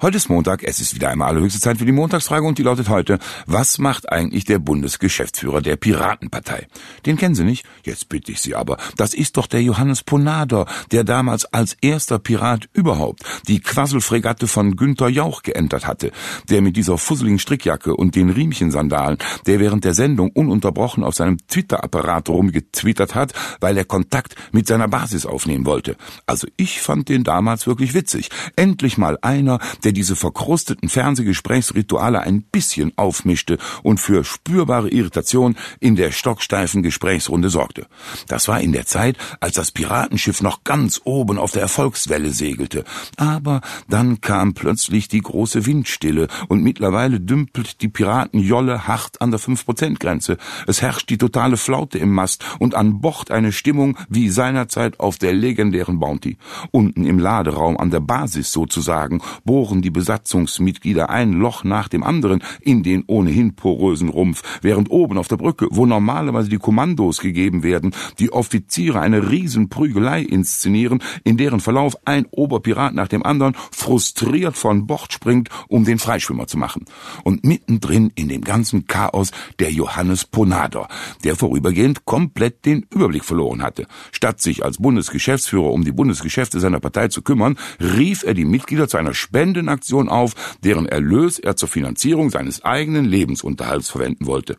Heute ist Montag, es ist wieder einmal allerhöchste Zeit für die Montagsfrage und die lautet heute, was macht eigentlich der Bundesgeschäftsführer der Piratenpartei? Den kennen Sie nicht? Jetzt bitte ich Sie aber. Das ist doch der Johannes Ponader, der damals als erster Pirat überhaupt die Quasselfregatte von Günther Jauch geentert hatte, der mit dieser fusseligen Strickjacke und den Riemchensandalen, der während der Sendung ununterbrochen auf seinem Twitter-Apparat rumgetwittert hat, weil er Kontakt mit seiner Basis aufnehmen wollte. Also ich fand den damals wirklich witzig. Endlich mal einer, der der diese verkrusteten Fernsehgesprächsrituale ein bisschen aufmischte und für spürbare Irritation in der stocksteifen Gesprächsrunde sorgte. Das war in der Zeit, als das Piratenschiff noch ganz oben auf der Erfolgswelle segelte. Aber dann kam plötzlich die große Windstille und mittlerweile dümpelt die Piratenjolle hart an der 5%-Grenze. Es herrscht die totale Flaute im Mast und an Bord eine Stimmung wie seinerzeit auf der legendären Bounty. Unten im Laderaum an der Basis sozusagen bohren bohren die Besatzungsmitglieder ein Loch nach dem anderen in den ohnehin porösen Rumpf, während oben auf der Brücke, wo normalerweise die Kommandos gegeben werden, die Offiziere eine Riesenprügelei inszenieren, in deren Verlauf ein Oberpirat nach dem anderen frustriert von Bord springt, um den Freischwimmer zu machen. Und mittendrin in dem ganzen Chaos der Johannes Ponader, der vorübergehend komplett den Überblick verloren hatte. Statt sich als Bundesgeschäftsführer um die Bundesgeschäfte seiner Partei zu kümmern, rief er die Mitglieder zu einer Spende Spendenaktion auf, deren Erlös er zur Finanzierung seines eigenen Lebensunterhalts verwenden wollte.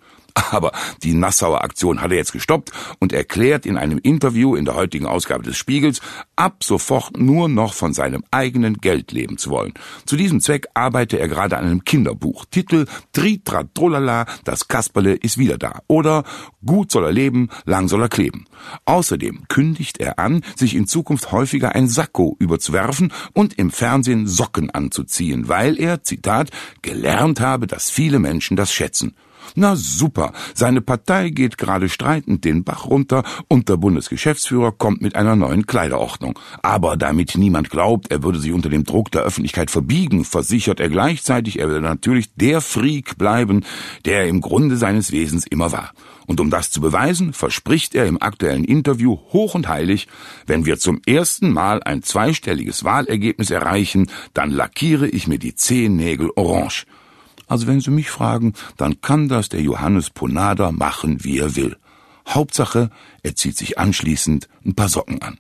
Aber die Nassauer Aktion hat er jetzt gestoppt und erklärt in einem Interview in der heutigen Ausgabe des Spiegels, ab sofort nur noch von seinem eigenen Geld leben zu wollen. Zu diesem Zweck arbeite er gerade an einem Kinderbuch. Titel Tritratrolala, das Kasperle ist wieder da. Oder Gut soll er leben, lang soll er kleben. Außerdem kündigt er an, sich in Zukunft häufiger ein Sakko überzuwerfen und im Fernsehen Socken anzuziehen, weil er, Zitat, gelernt habe, dass viele Menschen das schätzen. Na super, seine Partei geht gerade streitend den Bach runter und der Bundesgeschäftsführer kommt mit einer neuen Kleiderordnung. Aber damit niemand glaubt, er würde sich unter dem Druck der Öffentlichkeit verbiegen, versichert er gleichzeitig, er will natürlich der Freak bleiben, der er im Grunde seines Wesens immer war. Und um das zu beweisen, verspricht er im aktuellen Interview hoch und heilig, wenn wir zum ersten Mal ein zweistelliges Wahlergebnis erreichen, dann lackiere ich mir die Zehennägel orange. Also wenn Sie mich fragen, dann kann das der Johannes Ponada machen, wie er will. Hauptsache, er zieht sich anschließend ein paar Socken an.